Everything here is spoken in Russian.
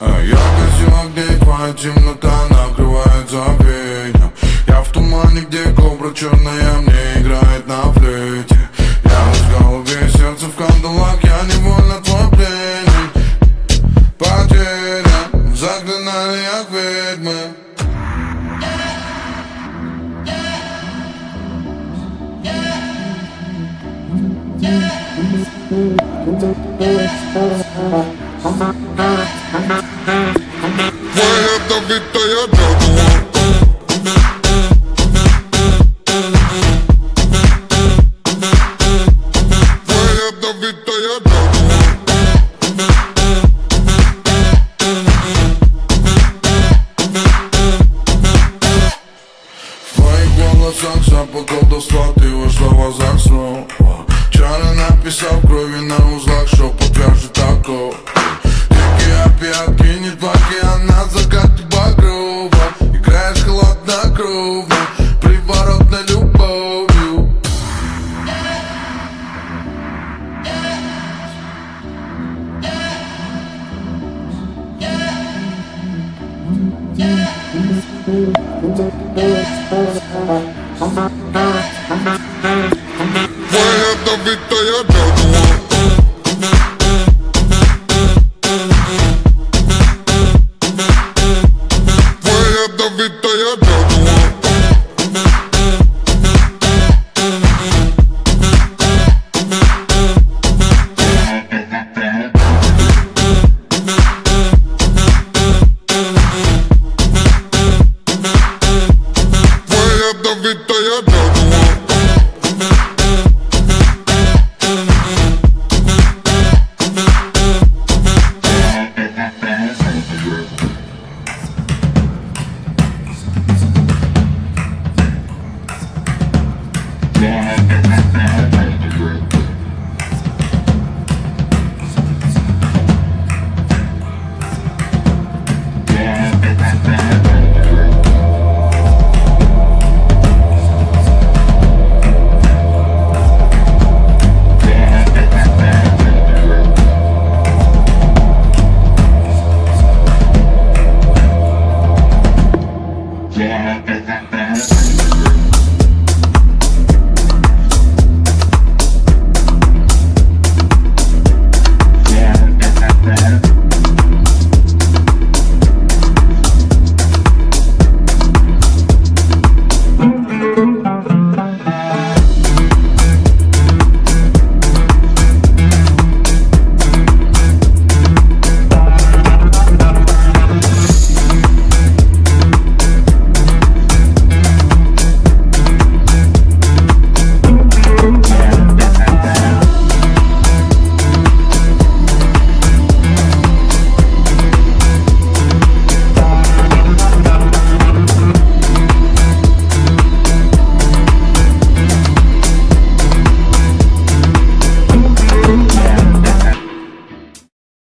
Я в где твоя темнота накрывает забвением Я в тумане, где кобра черная мне играет на флейте. Я в голове, сердце в кандалах, я невольно твой пленник Потерян, в заклинаниях ведьмы. Твоя волосах запах колдовства Ты вошла в азарт снова. Чары написал крови на узлах Что однокровно Приворотно любовью. Война добитая дядю ядовитая джагуар